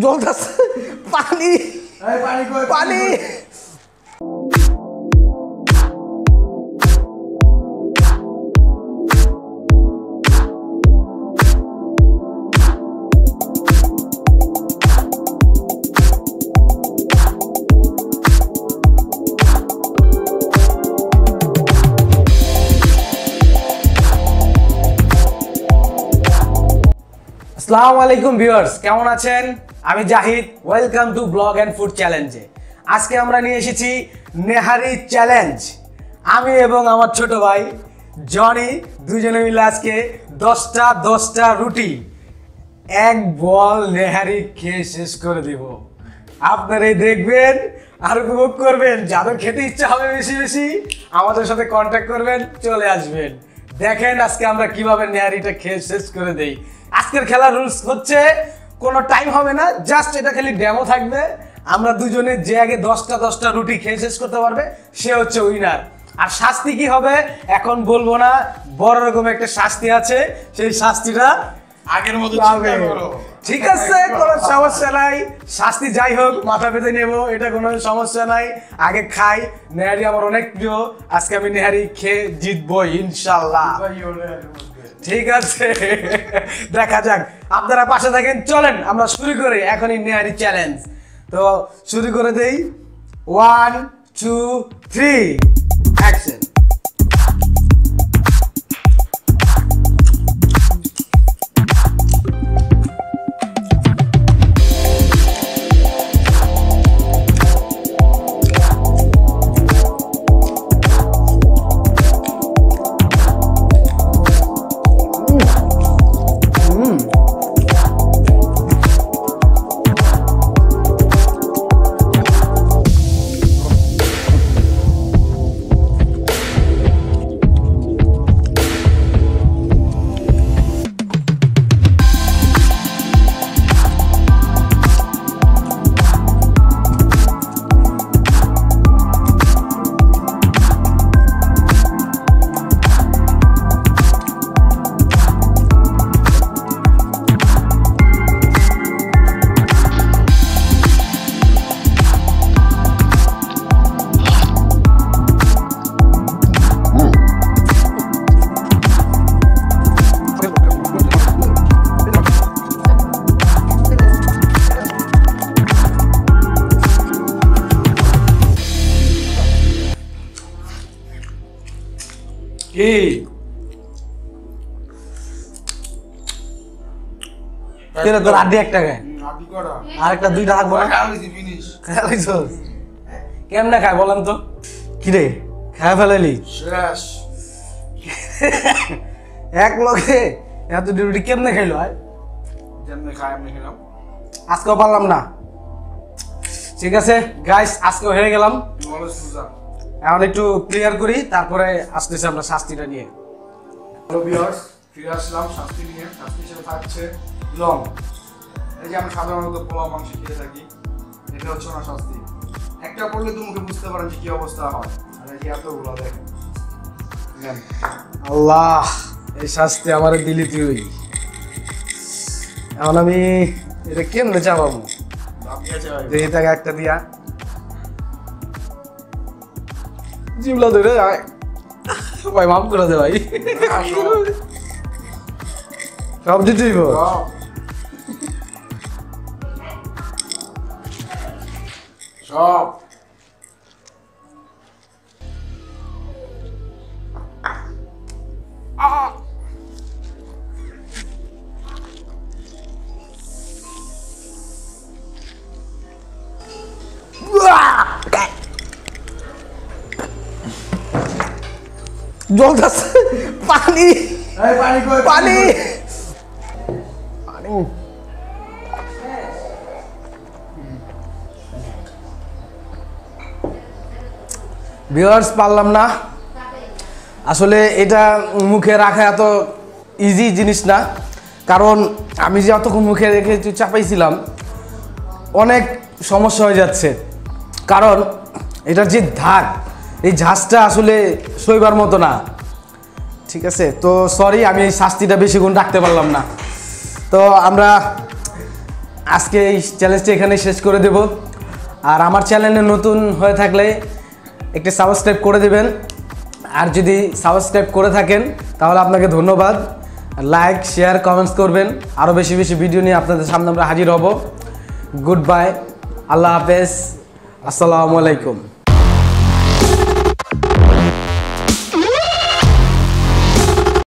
জ্বলতেছে পানি এই আসসালামু আলাইকুম ভিউয়ার্স, কেমন আছেন? আমি Zahid welcome to blog and food চ্যালেঞ্জে আজকে আমরা নিয়ে এসেছি নেহারি চ্যালেঞ্জ আমি এবং আমার ছোট ভাই, জনি, দুজনে মিলে আজকে দশটা দশটা রুটি, এক বল নেহারি খেয়ে শেষ করে দিব। আপনারাই দেখবেন আর উপভোগ করবেন। যাদের খেতে ইচ্ছা হবে বেশি বেশি, আমাদের সাথে কন্ট্যাক্ট করবেন, চলে আসবেন। দেখেন আজকে আমরা কীভাবে নেয়ারিটা খেয়ে শেষ করে দেই। আজকের খেলার রুলস হচ্ছে, কোনো টাইম হবে না জাস্ট এটা খালি ডেমো থাকবে। আমরা দুজনে যে আগে দশটা দশটা রুটি খেয়ে শেষ করতে পারবে, সে হচ্ছে উইনার আর শাস্তি কি হবে? এখন বলব না, বড় রকম একটা শাস্তি আছে, সেই শাস্তিটা আগের মতো ঠিক আছে কোনো সমস্যা নাই। শাস্তি যাই হোক মাথা পেতে নেব এটা কোনো সমস্যা নাই। আগে খাই। নেহারি আমার অনেক প্রিয়। আজকে আমি নেহারি খেয়ে জিতবো ইনশাল্লাহ। ঠিক আছে। দেখা যাক। আপনারা পাশে থাকেন চলেন আমরা শুরু করি এখনই নেহারি চ্যালেঞ্জ তো শুরু করে দেই। ওয়ান টু থ্রি কি কেন তোর আড্ডি একটা আদি করা। আর একটা দুইটা। খাইছস কেমনে খায় বলেন তো কি রে খায় ফেলালি শেষ। এক লগে এত ডিউটি কেমনে খাইলো খেলাম। আজকেও পারলাম না ঠিক আছে গাইস আজকেও হেরে গেলাম। এখন একটু ক্লিয়ার করি তারপরে আসতেছি আমরা শাস্তিটা নিয়ে। Hello ফিরে আসলাম শাস্তি নিয়ে। শাস্তি হিসেবে থাকছে লং। এই যে আমরা সাধারণত পোলাও মাংস খেয়ে থাকি এটা হচ্ছে ওনার শাস্তি। একটা পড়লে তো মুখে বুঝতে পারেন যে কি অবস্থা হয়। আর এই যে এতগুলো দেখেন। আল্লাহ এই শাস্তি আমার দিলি তুই এখন আমি এটা কেমনে চাপাবো। একটা দিয়া। জিবলা ধরে যায় ভাই মাফ করে দে ভাই। সব দিতেই সব। জ্বলতেছে পানি। পানি পানি ভিউয়ার্স পারলাম না। আসলে এটা মুখে রাখা এত ইজি জিনিস না। কারণ আমি যে অতক্ষণ মুখে রেখে চাপাইছিলাম অনেক সমস্যা হয়ে যাচ্ছে। কারণ এটার যে ধাক এই ঝাঁজটা আসলে সইবার মতো না। ঠিক আছে? তো সরি আমি এই শাস্তিটা বেশি গুণ রাখতে পারলাম না। তো আমরা আজকে এই চ্যালেঞ্জটা এখানে শেষ করে দেব। আর আমার চ্যানেলে নতুন হয়ে থাকলে একটি সাবস্ক্রাইব করে দেবেন। আর যদি সাবস্ক্রাইব করে থাকেন, তাহলে আপনাকে ধন্যবাদ। লাইক শেয়ার কমেন্টস করবেন। আরও বেশি বেশি ভিডিও নিয়ে আপনাদের সামনে আমরা হাজির হব। গুড বাই আল্লাহ হাফেজ। আসসালামু আলাইকুম।